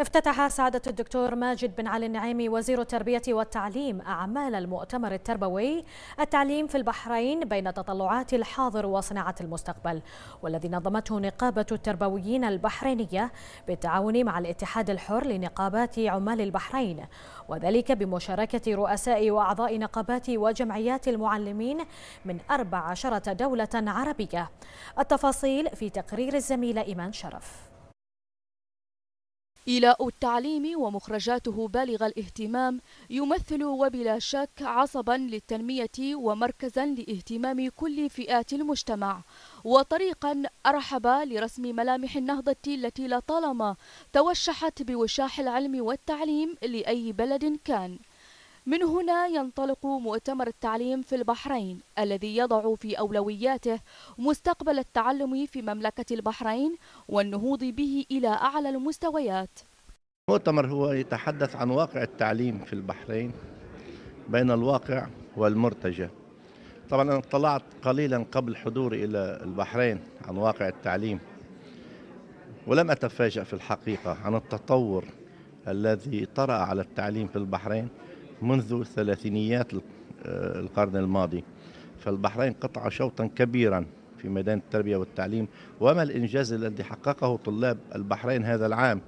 افتتح سعادة الدكتور ماجد بن علي النعيمي وزير التربية والتعليم أعمال المؤتمر التربوي التعليم في البحرين بين تطلعات الحاضر وصناعة المستقبل والذي نظمته نقابة التربويين البحرينية بالتعاون مع الاتحاد الحر لنقابات عمال البحرين وذلك بمشاركة رؤساء وأعضاء نقابات وجمعيات المعلمين من 14 دولة عربية. التفاصيل في تقرير الزميلة إيمان شرف. إيلاء التعليم ومخرجاته بالغ الاهتمام يمثل وبلا شك عصبا للتنمية ومركزا لاهتمام كل فئات المجتمع. وطريقا أرحب لرسم ملامح النهضة التي لطالما توشحت بوشاح العلم والتعليم لأي بلد كان. من هنا ينطلق مؤتمر التعليم في البحرين الذي يضع في أولوياته مستقبل التعلم في مملكة البحرين والنهوض به إلى أعلى المستويات. المؤتمر هو يتحدث عن واقع التعليم في البحرين بين الواقع والمرتجى طبعا أنا اطلعت قليلا قبل حضوري إلى البحرين عن واقع التعليم ولم أتفاجأ في الحقيقة عن التطور الذي طرأ على التعليم في البحرين منذ ثلاثينيات آه، القرن الماضي. فالبحرين قطع شوطا كبيرا في ميدان التربية والتعليم. وما الإنجاز الذي حققه طلاب البحرين هذا العام؟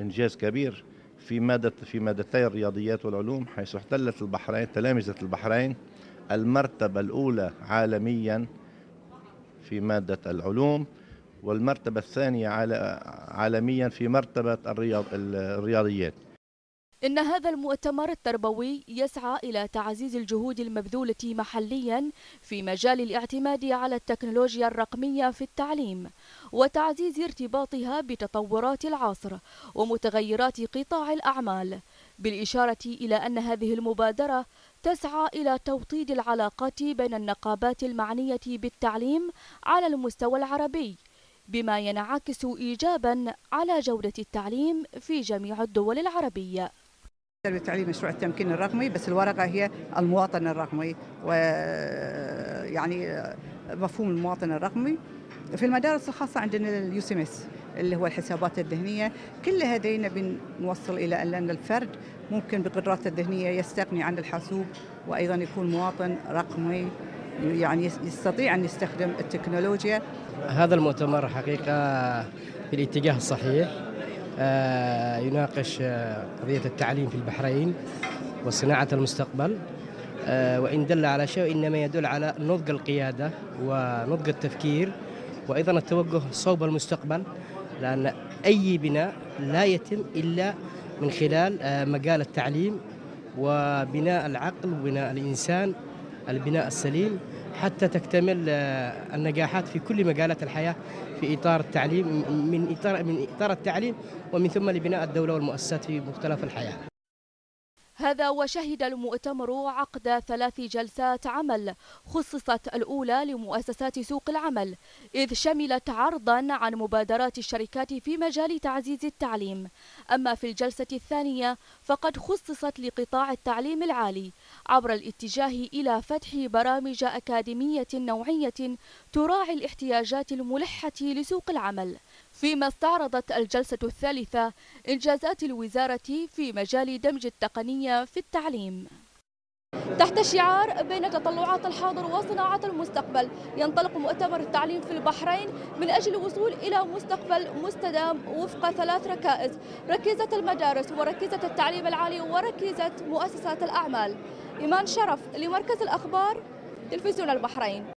إنجاز كبير في مادة في مادتي الرياضيات والعلوم حيث احتلت البحرين تلامذة البحرين المرتبة الأولى عالميا في مادة العلوم والمرتبة الثانية عالميا في مرتبة الرياض الرياضيات. إن هذا المؤتمر التربوي يسعى إلى تعزيز الجهود المبذولة محليا في مجال الاعتماد على التكنولوجيا الرقمية في التعليم وتعزيز ارتباطها بتطورات العصر ومتغيرات قطاع الأعمال بالإشارة إلى أن هذه المبادرة تسعى إلى توطيد العلاقات بين النقابات المعنية بالتعليم على المستوى العربي بما ينعكس إيجابا على جودة التعليم في جميع الدول العربية. التربية والتعليم مشروع التمكين الرقمي بس الورقة هي المواطن الرقمي ويعني مفهوم المواطن الرقمي. في المدارس الخاصة عندنا اليوسيمس اللي هو الحسابات الذهنية. كل هذه نبي نوصل إلى أن الفرد ممكن بقدراته الذهنية يستغني عن الحاسوب وأيضا يكون مواطن رقمي يعني يستطيع أن يستخدم التكنولوجيا. هذا المؤتمر حقيقة في الاتجاه الصحيح. يناقش آه، قضية التعليم في البحرين وصناعة المستقبل. آه، وإن دل على شيء إنما يدل على نضج القيادة ونضج التفكير وأيضا التوجه صوب المستقبل لأن أي بناء لا يتم إلا من خلال مجال التعليم وبناء العقل وبناء الإنسان البناء السليم. حتى تكتمل النجاحات في كل مجالات الحياة في إطار التعليم من إطار من إطار التعليم ومن ثم لبناء الدولة والمؤسسات في مختلف الحياة. هذا وشهد المؤتمر عقد ثلاث جلسات عمل خصصت الأولى لمؤسسات سوق العمل إذ شملت عرضا عن مبادرات الشركات في مجال تعزيز التعليم. أما في الجلسة الثانية فقد خصصت لقطاع التعليم العالي عبر الاتجاه إلى فتح برامج أكاديمية نوعية تراعي الاحتياجات الملحة لسوق العمل. فيما استعرضت الجلسة الثالثة إنجازات الوزارة في مجال دمج التقنية في التعليم. تحت شعار بين تطلعات الحاضر وصناعة المستقبل ينطلق مؤتمر التعليم في البحرين من أجل الوصول إلى مستقبل مستدام وفق ثلاث ركائز ركيزة المدارس وركيزة التعليم العالي وركيزة مؤسسات الأعمال. إيمان شرف لمركز الأخبار تلفزيون البحرين.